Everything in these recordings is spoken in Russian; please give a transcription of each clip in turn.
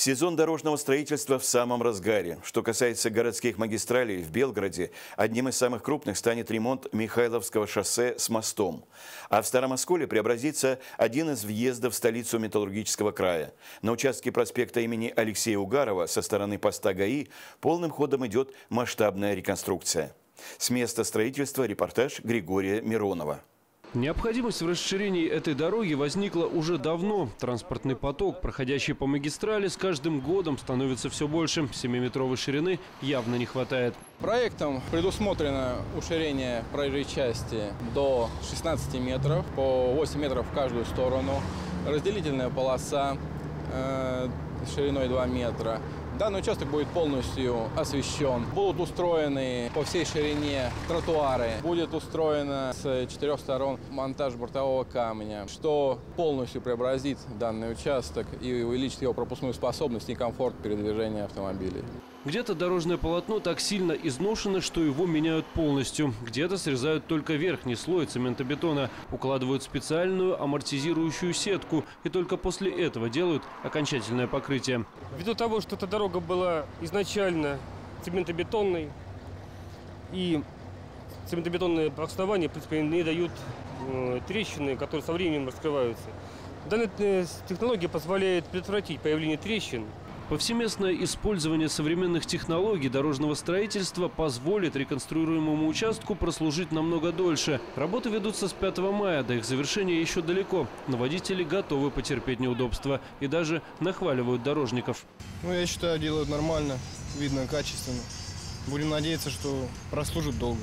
Сезон дорожного строительства в самом разгаре. Что касается городских магистралей, в Белгороде одним из самых крупных станет ремонт Михайловского шоссе с мостом. А в Старом Осколе преобразится один из въездов в столицу Металлургического края. На участке проспекта имени Алексея Угарова со стороны поста ГАИ полным ходом идет масштабная реконструкция. С места строительства репортаж Григория Миронова. Необходимость в расширении этой дороги возникла уже давно. Транспортный поток, проходящий по магистрали, с каждым годом становится все больше. 7-метровой ширины явно не хватает. Проектом предусмотрено уширение проезжей части до 16 метров, по 8 метров в каждую сторону. Разделительная полоса э, шириной 2 метра. Данный участок будет полностью освещен. Будут устроены по всей ширине тротуары. Будет устроено с четырех сторон монтаж бортового камня, что полностью преобразит данный участок и увеличит его пропускную способность и комфорт передвижения автомобилей. Где-то дорожное полотно так сильно изношено, что его меняют полностью. Где-то срезают только верхний слой цементобетона, укладывают специальную амортизирующую сетку и только после этого делают окончательное покрытие. Ввиду того, что эта дорога была изначально цементобетонной, и цементобетонные основания, в принципе, не дают э, трещины, которые со временем раскрываются. Данная э, технология позволяет предотвратить появление трещин Повсеместное использование современных технологий дорожного строительства позволит реконструируемому участку прослужить намного дольше. Работы ведутся с 5 мая, до их завершения еще далеко. Но водители готовы потерпеть неудобства и даже нахваливают дорожников. Ну, я считаю, делают нормально, видно, качественно. Будем надеяться, что прослужит долго.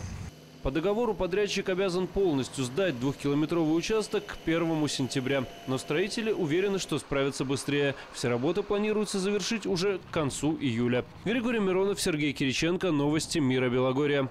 По договору подрядчик обязан полностью сдать двухкилометровый участок к 1 сентября. Но строители уверены, что справятся быстрее. Все работы планируется завершить уже к концу июля. Григорий Миронов, Сергей Кириченко. Новости Мира Белогория.